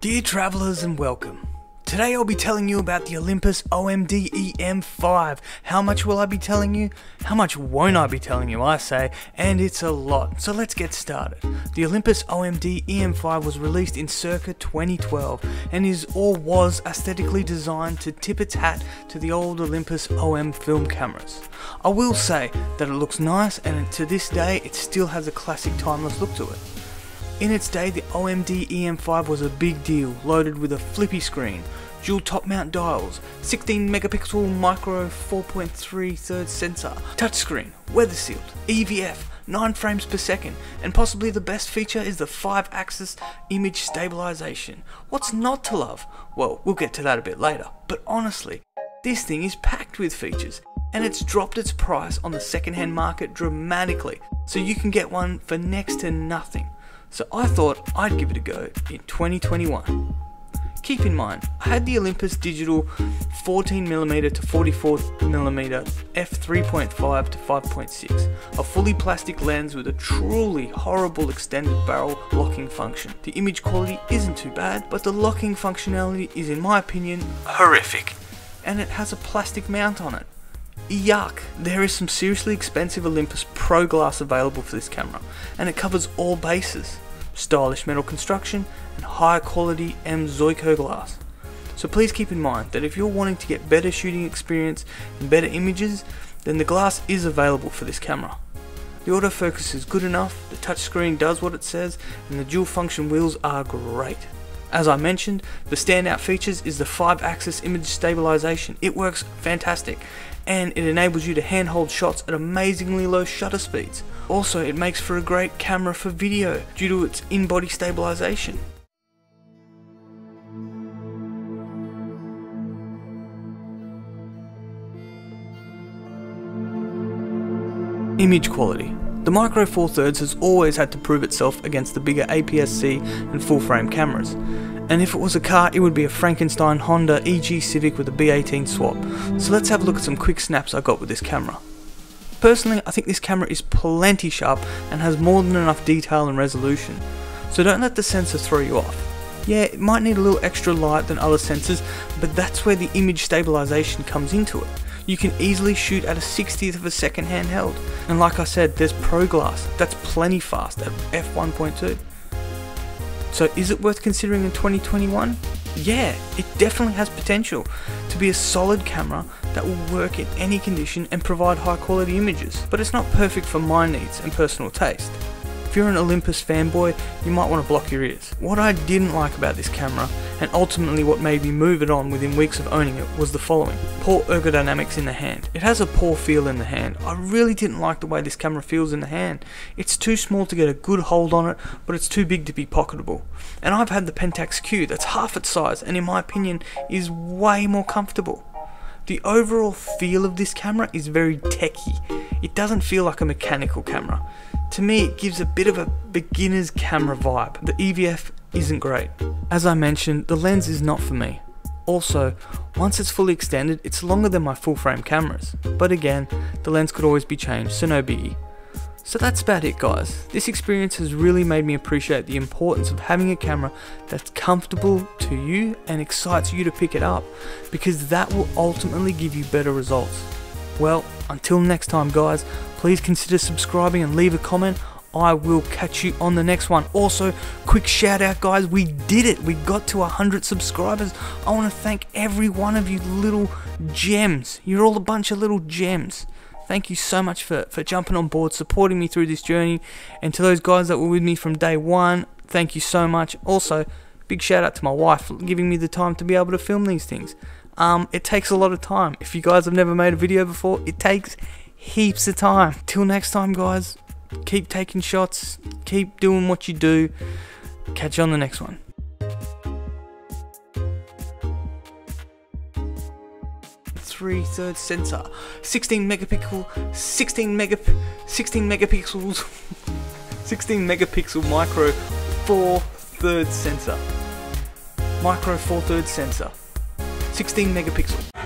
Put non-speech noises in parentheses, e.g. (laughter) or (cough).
Dear travellers and welcome. Today I'll be telling you about the Olympus OMD EM5. How much will I be telling you? How much won't I be telling you, I say, and it's a lot. So let's get started. The Olympus OMD EM5 was released in circa 2012 and is or was aesthetically designed to tip its hat to the old Olympus OM film cameras. I will say that it looks nice and to this day it still has a classic timeless look to it. In its day, the OMD EM5 was a big deal, loaded with a flippy screen, dual top mount dials, 16 megapixel micro 4.3 thirds sensor, touchscreen, weather sealed, EVF, 9 frames per second, and possibly the best feature is the 5 axis image stabilization. What's not to love? Well, we'll get to that a bit later, but honestly, this thing is packed with features, and it's dropped its price on the second-hand market dramatically, so you can get one for next to nothing. So I thought I'd give it a go in 2021. Keep in mind, I had the Olympus Digital 14mm to 44mm f3.5 to 5.6, a fully plastic lens with a truly horrible extended barrel locking function. The image quality isn't too bad, but the locking functionality is in my opinion horrific, and it has a plastic mount on it. Yuck! There is some seriously expensive Olympus Pro glass available for this camera, and it covers all bases stylish metal construction and high quality M Zuiko glass. So please keep in mind that if you're wanting to get better shooting experience and better images, then the glass is available for this camera. The autofocus is good enough, the touchscreen does what it says, and the dual function wheels are great. As I mentioned, the standout features is the 5 axis image stabilization. It works fantastic and it enables you to handhold shots at amazingly low shutter speeds. Also, it makes for a great camera for video due to its in-body stabilization. Image quality. The Micro Four Thirds has always had to prove itself against the bigger APS-C and full-frame cameras, and if it was a car it would be a Frankenstein Honda EG Civic with a B18 swap. So let's have a look at some quick snaps I got with this camera. Personally, I think this camera is plenty sharp and has more than enough detail and resolution, so don't let the sensor throw you off. Yeah, it might need a little extra light than other sensors, but that's where the image stabilization comes into it. You can easily shoot at a 60th of a second handheld, and like I said, there's Pro Glass, that's plenty fast at f1.2. So is it worth considering in 2021? Yeah, it definitely has potential to be a solid camera that will work in any condition and provide high quality images, but it's not perfect for my needs and personal taste. If you're an Olympus fanboy, you might want to block your ears. What I didn't like about this camera, and ultimately what made me move it on within weeks of owning it, was the following. Poor ergodynamics in the hand. It has a poor feel in the hand. I really didn't like the way this camera feels in the hand. It's too small to get a good hold on it, but it's too big to be pocketable. And I've had the Pentax Q that's half its size, and in my opinion, is way more comfortable. The overall feel of this camera is very techy. It doesn't feel like a mechanical camera. To me, it gives a bit of a beginner's camera vibe. The EVF isn't great. As I mentioned, the lens is not for me. Also, once it's fully extended, it's longer than my full frame cameras. But again, the lens could always be changed, so no biggie. So that's about it guys. This experience has really made me appreciate the importance of having a camera that's comfortable to you and excites you to pick it up because that will ultimately give you better results. Well, until next time guys, please consider subscribing and leave a comment. I will catch you on the next one. Also, quick shout out, guys. We did it. We got to 100 subscribers. I want to thank every one of you little gems. You're all a bunch of little gems. Thank you so much for, for jumping on board, supporting me through this journey. And to those guys that were with me from day one, thank you so much. Also, big shout out to my wife for giving me the time to be able to film these things. Um, it takes a lot of time. If you guys have never made a video before, it takes heaps of time. Till next time, guys, keep taking shots, keep doing what you do. Catch you on the next one. Three third sensor, 16 megapixel, 16 mega, 16 megapixels, (laughs) 16 megapixel micro four third sensor, micro four third sensor. 16 megapixel.